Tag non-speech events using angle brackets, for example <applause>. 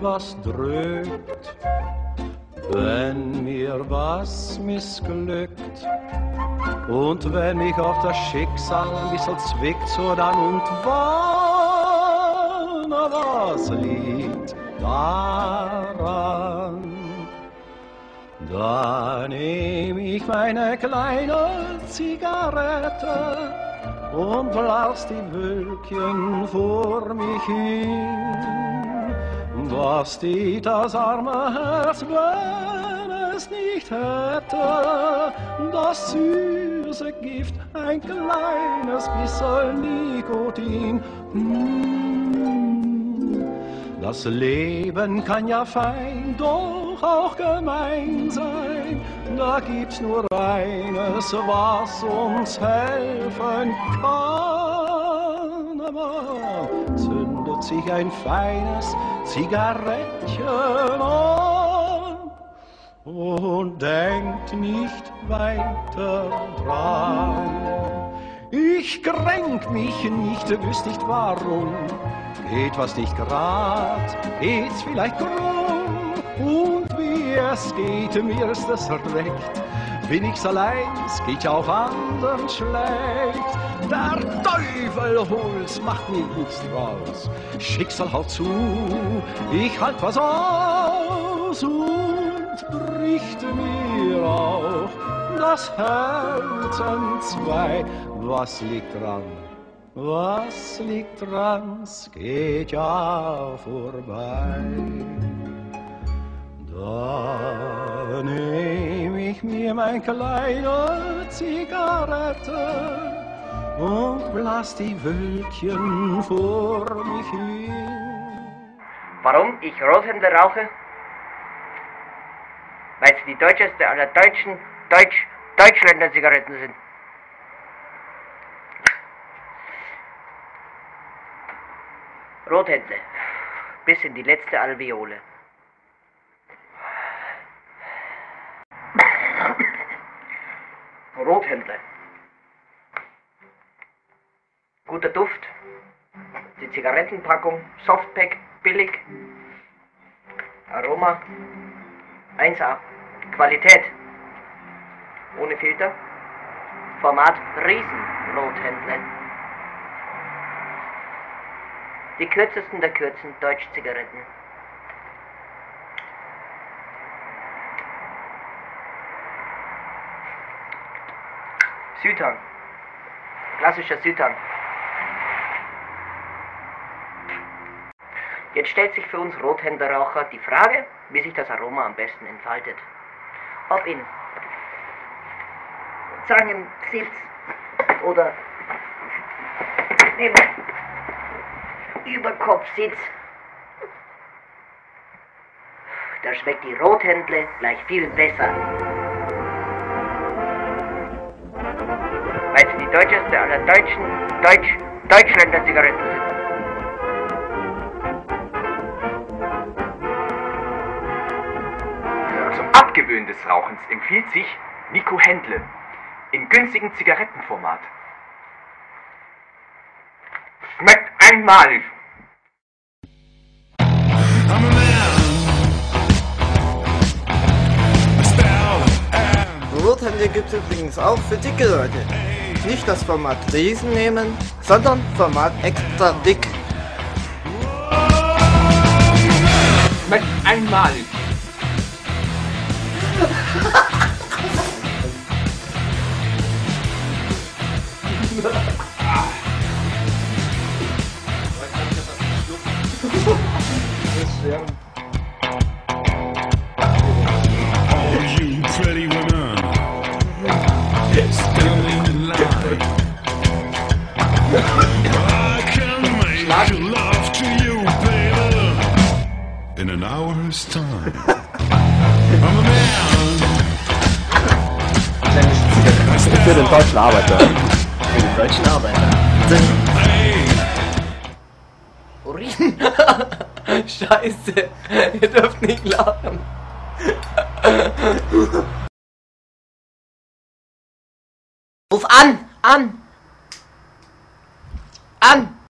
was drückt, wenn mir was missglückt. Und wenn mich auch das Schicksal ein bisschen zwickt, so dann und wann, was liegt daran? Da nehm ich meine kleine Zigarette und lass die Wölkchen vor mich hin. Was steht das arme Herz, wenn es nicht hätte, das süße Gift, ein kleines bisschen Nikotin. Hm. Das Leben kann ja fein, doch auch gemein sein. Da gibt's nur eines, was uns helfen kann. Aber zündet sich ein feines Zigarettchen an und denkt nicht weiter dran. Ich kränk mich nicht, wüsst nicht warum. Geht was nicht grad, geht's vielleicht krumm. Und wie es geht, mir ist es recht. Bin ich's allein, es geht ja auch anderen schlecht. Der Teufel hol's, macht mir nichts draus. Schicksal haut zu, ich halt was aus und bricht mir auch das Herz entzwei. Was liegt dran? Was liegt dran? Es geht ja vorbei. Da ich mir mein kleine Zigarette und blass die Wölkchen vor mich hin. Warum ich Rothändler rauche? Weil sie die deutscheste aller deutschen Deutsch, Deutschländer Zigaretten sind. Rothändler. Bis in die letzte Alveole. Rothändler. Guter Duft. Die Zigarettenpackung, Softpack, billig. Aroma 1A. Qualität. Ohne Filter. Format Riesenrothändler. Die kürzesten der kürzen Deutsch-Zigaretten. Südhang. Klassischer Südhang. Jetzt stellt sich für uns Rothänderraucher die Frage, wie sich das Aroma am besten entfaltet. Ob in Zangensitz oder im Überkopfsitz. Da schmeckt die Rothändle gleich viel besser. Deutscheste aller deutschen Deutsch, Deutschländer Zigaretten sind. Zum Abgewöhnen des Rauchens empfiehlt sich Nico Händle in günstigen Zigarettenformat. Schmeckt einmalig. I'm Rothändler gibt es übrigens auch für dicke Leute. Nicht das Format Riesen nehmen, sondern Format extra dick. Schmeckt einmalig. Hour's time. I'm a man. Für den deutschen Arbeiter. Für die deutschen Arbeiter. Urin. <laughs> Scheiße, ihr dürft nicht lachen. Ruf an, an, an.